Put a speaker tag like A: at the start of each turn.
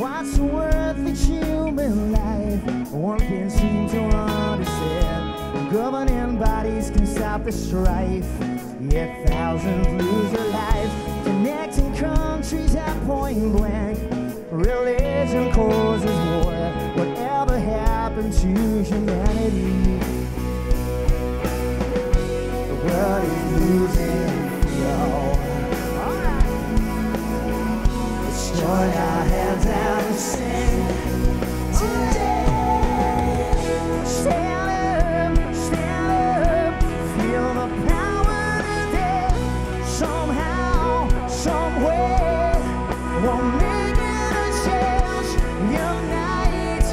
A: What's worth a human life? One can seem to understand. Governing bodies can stop the strife. Yet thousands lose their lives. Connecting countries at point blank. Religion causes war. Whatever happened to humanity? The world is moving. somehow, somewhere. A. Unite